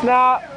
Snap.